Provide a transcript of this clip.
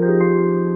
Música